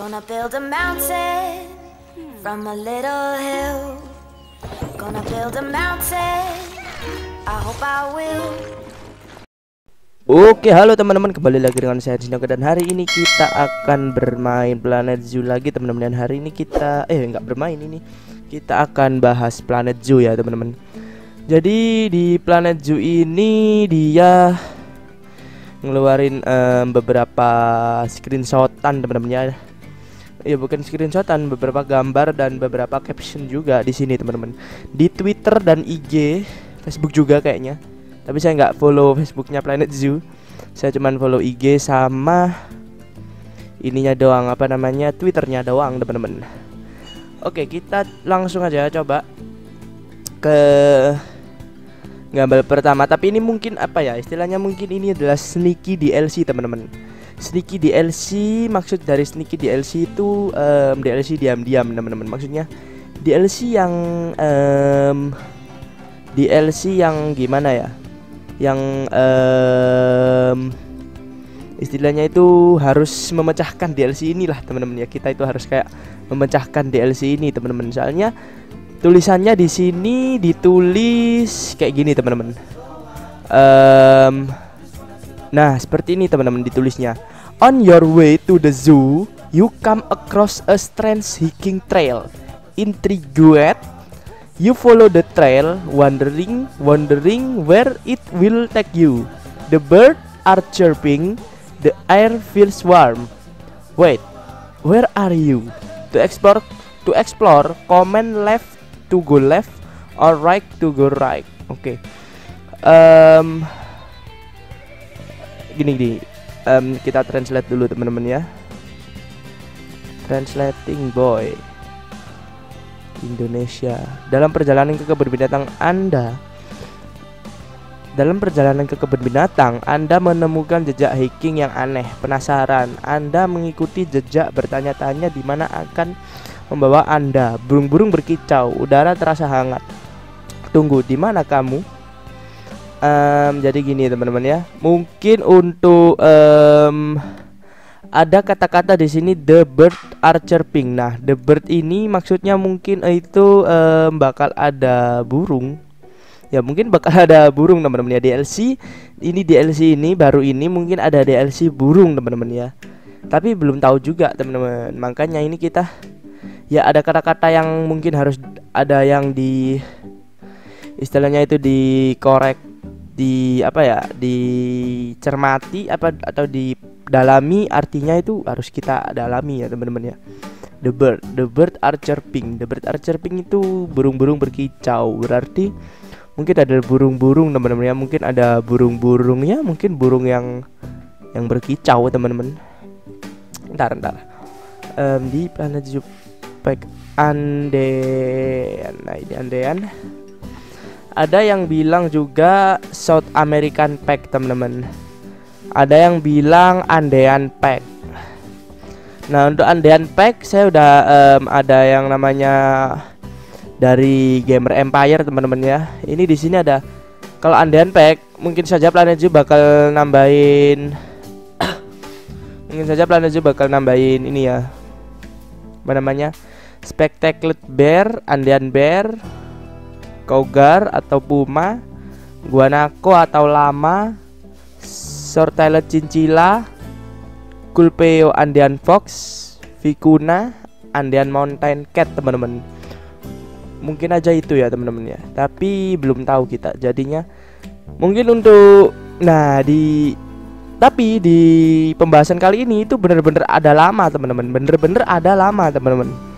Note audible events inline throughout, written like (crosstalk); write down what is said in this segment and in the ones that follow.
Gonna build a mountain from a little hill. Gonna build a mountain. I hope I will. Oke, halo teman-teman, kembali lagi dengan saya Dinoka dan hari ini kita akan bermain Planet Zoo lagi teman-teman dan hari ini kita eh nggak bermain ini kita akan bahas Planet Zoo ya teman-teman. Jadi di Planet Zoo ini dia ngeluarin em, beberapa screenshotan teman-teman ya. Bukan screenshotan, beberapa gambar dan beberapa caption juga di sini teman-teman. Di Twitter dan IG, Facebook juga kayaknya tapi saya nggak follow Facebooknya Planet Zoo saya cuman follow IG sama ininya doang apa namanya Twitternya doang teman-teman oke kita langsung aja coba ke gambar pertama tapi ini mungkin apa ya istilahnya mungkin ini adalah sneaky DLC teman-teman sneaky DLC maksud dari sneaky DLC itu em, DLC diam-diam teman-teman. Maksudnya DLC yang em, DLC yang gimana ya? Yang em, istilahnya itu harus memecahkan DLC inilah teman-teman. Ya kita itu harus kayak memecahkan DLC ini teman-teman. Soalnya tulisannya di sini ditulis kayak gini teman-teman. Em, nah seperti ini teman-teman ditulisnya on your way to the zoo you come across a strange hiking trail intrigued You follow the trail, wondering, wondering where it will take you. The birds are chirping, the air feels warm. Wait, where are you? To explore, to explore, comment left to go left or right to go right. Oke. Em, gini gini. Em, kita translate dulu teman-teman ya. Translating boy. Indonesia. Dalam perjalanan ke kebun binatang Anda dalam perjalanan ke kebun binatang, Anda menemukan jejak hiking yang aneh, penasaran. Anda mengikuti jejak bertanya-tanya di mana akan membawa Anda. Burung-burung berkicau, udara terasa hangat. Tunggu, di mana kamu? Em, jadi gini teman-teman ya. Mungkin untuk em, ada kata-kata di sini the bird are chirping. Nah, the bird ini maksudnya mungkin itu em, bakal ada burung. Ya, mungkin bakal ada burung teman-teman ya DLC. Ini DLC ini baru ini mungkin ada DLC burung teman-teman ya. Tapi belum tahu juga teman-teman. Makanya ini kita ya ada kata-kata yang mungkin harus ada yang di istilahnya itu dikorek di apa ya dicermati apa atau didalami artinya itu harus kita dalami ya teman-teman ya. The bird the bird are chirping. The bird are chirping itu burung-burung berkicau. Berarti mungkin ada burung-burung teman-teman ya. Mungkin ada burung-burungnya mungkin burung yang yang berkicau teman-teman. Ntar ntar. Em, di planet Jupek Andean. Nah ini Andean ada yang bilang juga South American Pack teman-teman. Ada yang bilang Andean Pack. Nah untuk Andean Pack saya udah em, ada yang namanya dari Gamer Empire teman-teman ya. Ini di sini ada kalau Andean Pack mungkin saja Planet Zoo bakal nambahin (coughs) mungkin saja Planet Zoo bakal nambahin ini ya. Apa namanya? Spectacled Bear Andean Bear Cougar atau Puma, Guanaco atau Lama, Short-tailed Cincila, Culpeo Andean Fox, Vicuna, Andean Mountain Cat teman-teman. Mungkin aja itu ya teman-teman ya. Tapi belum tahu kita. Jadinya mungkin untuk nah di tapi di pembahasan kali ini itu bener-bener ada lama teman-teman. Bener-bener ada lama teman-teman.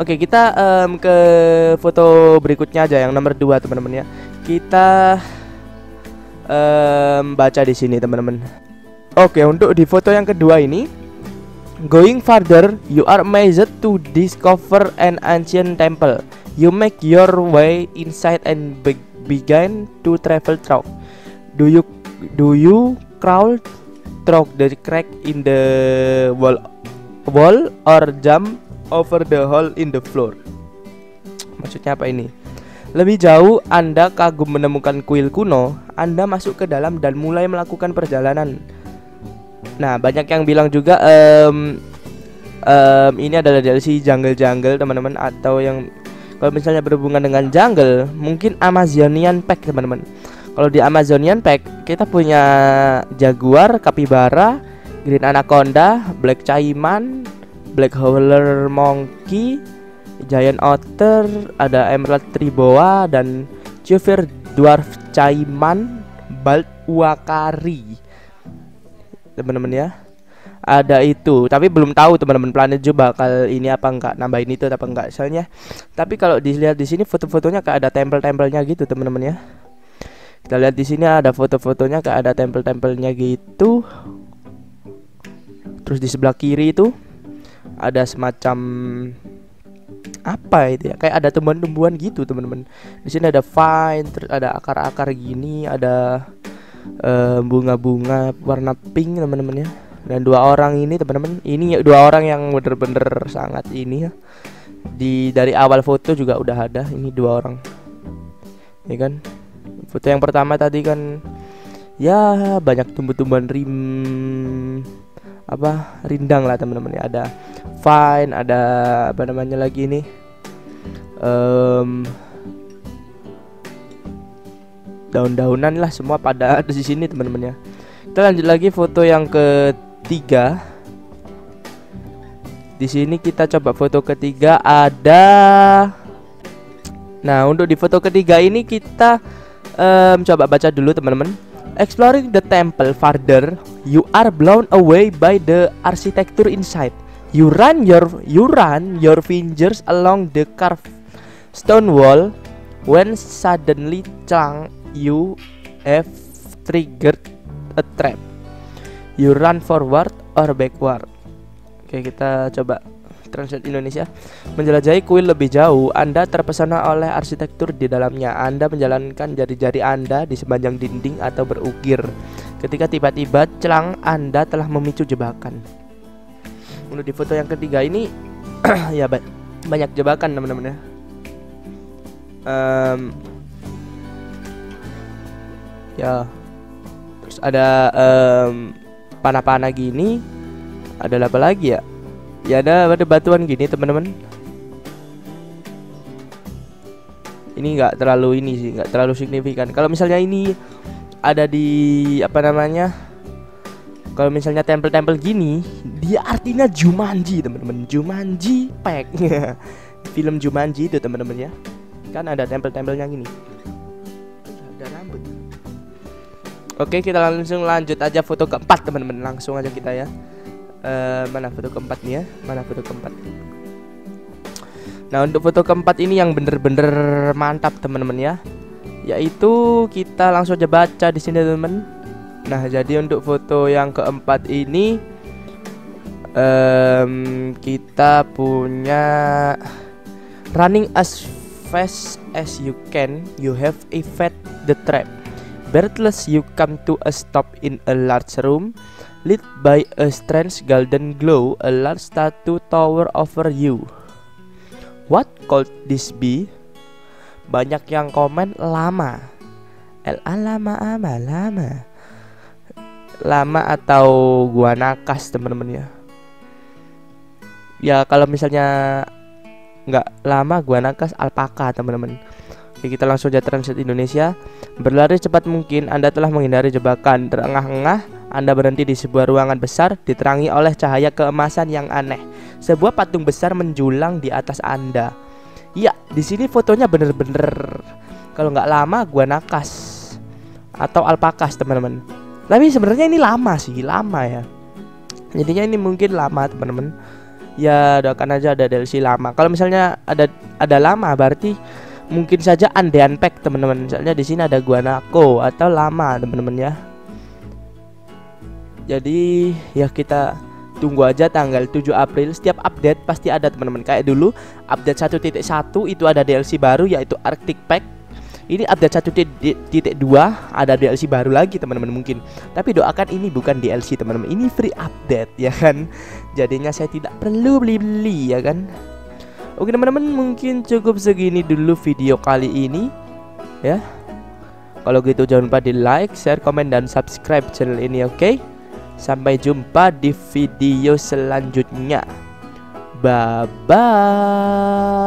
Oke, kita em, ke foto berikutnya aja yang nomor 2 teman-teman ya. Kita em, baca di sini teman-teman. Oke, untuk di foto yang kedua ini Going further, you are amazed to discover an ancient temple. You make your way inside and be- begin to travel through. Do you do you crawl through the crack in the wall wall or jump over the hole in the floor? (tsk) Maksudnya apa ini? Lebih jauh, Anda kagum menemukan kuil kuno, Anda masuk ke dalam dan mulai melakukan perjalanan. Nah, banyak yang bilang juga em, um, ini adalah DLC Jungle Jungle teman-teman atau yang kalau misalnya berhubungan dengan jungle mungkin Amazonian Pack teman-teman kalau di Amazonian Pack kita punya Jaguar, Capybara, Green Anaconda, Black Caiman, Black Howler Monkey, Giant Otter, ada Emerald Tree Boa dan Chufir Dwarf Caiman, Bald Wakari. Teman-teman ya. Ada itu, tapi belum tahu teman-teman planet juga bakal ini apa enggak nambahin itu apa enggak soalnya. Tapi kalau dilihat di sini foto-fotonya kayak ada tempel-tempelnya gitu teman-teman ya. Kita lihat di sini ada foto-fotonya kayak ada tempel-tempelnya gitu. Terus di sebelah kiri itu ada semacam apa itu ya? Kayak ada tumbuhan-tumbuhan gitu teman-teman. Di sini ada vine terus ada akar-akar gini ada bunga bunga-bunga warna pink teman-teman ya. Dan dua orang ini teman-teman ini dua orang yang bener-bener sangat ini ya. Di dari awal foto juga udah ada ini dua orang. Ya kan? Foto yang pertama tadi kan ya banyak tumbuh-tumbuhan rim apa rindang lah teman-teman ya. Ada fine ada apa namanya lagi ini? Um, daun-daunan lah semua pada ada (laughs) di sini teman-teman ya. Kita lanjut lagi foto yang ketiga. Di sini kita coba foto ketiga. Ada nah untuk di foto ketiga ini kita um, coba baca dulu teman-teman. Exploring the temple further, you are blown away by the architecture inside. You run your you run your fingers along the carved stone wall when suddenly clang you have triggered a trap. You run forward or backward. Oke, kita coba translate Indonesia. Menjelajahi kuil lebih jauh, Anda terpesona oleh arsitektur di dalamnya. Anda menjalankan jari-jari Anda di sepanjang dinding atau berukir. Ketika tiba-tiba celang, Anda telah memicu jebakan. Untuk di foto yang ketiga ini (clears throat) ya ba banyak jebakan teman-teman ya. Um, ya terus ada um, panah-panah gini ada apa lagi ya ya ada ada batuan gini teman-teman ini enggak terlalu ini sih enggak terlalu signifikan kalau misalnya ini ada di apa namanya kalau misalnya tempel-tempel gini dia artinya Jumanji teman-teman. Jumanji pack (laughs) film Jumanji itu teman-teman ya. Kan ada tempel-tempelnya gini. Ada rambut. Oke kita langsung lanjut aja foto keempat teman-teman. Langsung aja kita ya. Uh, mana foto keempat nih ya? Mana foto keempat? Nah untuk foto keempat ini yang bener-bener mantap teman-teman ya yaitu kita langsung aja baca di sini teman-teman Nah, jadi untuk foto yang keempat ini um, kita punya running as fast as you can. You have evade the trap. Breathless, you come to a stop in a large room, lit by a strange golden glow. A large statue tower over you. What could this be? Banyak yang komen lama. El alama ama lama. Lama atau gua nakas teman-teman ya. Ya kalau misalnya nggak lama gua nakas alpaka teman-teman Oke kita langsung aja transit Indonesia. Berlari cepat mungkin Anda telah menghindari jebakan. Terengah-engah Anda berhenti di sebuah ruangan besar Diterangi oleh cahaya keemasan yang aneh. Sebuah patung besar menjulang di atas Anda Iya di sini fotonya bener-bener. Kalau nggak lama gua nakas. Atau alpakas teman-teman. Tapi sebenarnya ini lama sih lama ya. Jadinya ini mungkin lama teman-teman. Ya doakan aja ada DLC lama. Kalau misalnya ada ada lama berarti mungkin saja andean pack teman-teman. Misalnya di sini ada guanako atau lama teman-teman ya. Jadi ya kita tunggu aja tanggal 7 April. Setiap update pasti ada teman-teman. Kayak dulu update 1.1 itu ada DLC baru yaitu Arctic Pack. Ini update satu titik dua ada DLC baru lagi teman-teman mungkin. Tapi doakan ini bukan DLC teman-teman. Ini free update ya kan? Jadinya saya tidak perlu beli-beli ya kan? Oke teman-teman mungkin cukup segini dulu video kali ini ya. Kalau gitu jangan lupa di like, share, komen, dan subscribe channel ini oke? okay? Sampai jumpa di video selanjutnya. Bye bye.